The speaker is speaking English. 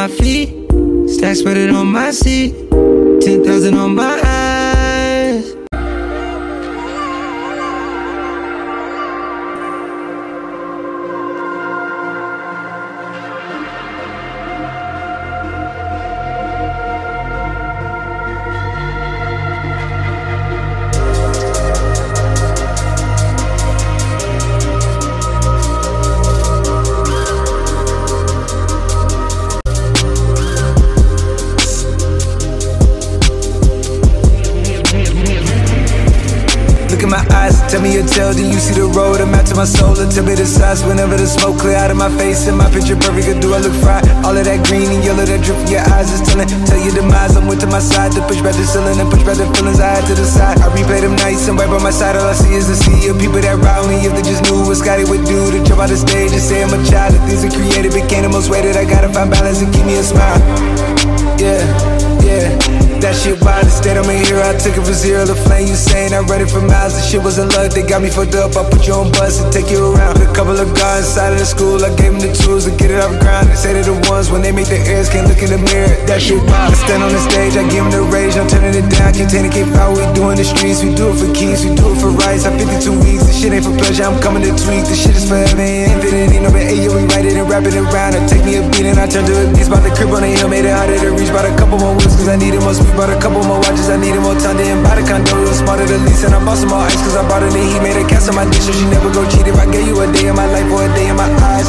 10,000 on my feet, stack spread it on my seat. 10,000 on my eyes, tell me your tale, do you see the road. I'm out to my soul, and tell me the size. Whenever the smoke clear out of my face, and my picture perfect, or do I look fried? All of that green and yellow that drip from your eyes is telling. Tell your demise, I'm with to my side to push back the ceiling and push back the feelings I had to the side. I replay them nights, and right by my side, all I see is the sea of people that ride me. If they just knew what Scotty would do to jump out the stage and say I'm a child, the things I created became the most weighted. I gotta find balance and keep me a smile. Yeah. I took it from zero to flame. You saying I read it for miles. The shit wasn't luck, they got me fucked up. I put you on bus and take you around. A couple of guys inside of the school. I gave them the tools to get it off ground. They say they're the ones when they make their ears can't look in the mirror. That shit wild. I stand on the stage, I give them the rage. I'm turning it down. Contain it, keep out. We doing the streets. We do it for keys, we do it for rights. I'm 52 weeks. Shit ain't for pleasure. I'm coming to tweak. This shit is forever. Ain't infinity. No, but hey, we write it and wrap it around. It take me a beat and I turn to a beast. Bought the crib on the hill, made it harder to reach. Bought a couple more wheels cause I needed more speed. Bought a couple more watches, I needed more time. Didn't buy the condo, it was smarter to lease. And I bought some more ice cause I bought it and he made a cast on my dish. So she never go cheat if I gave you a day of my life or a day in my eyes.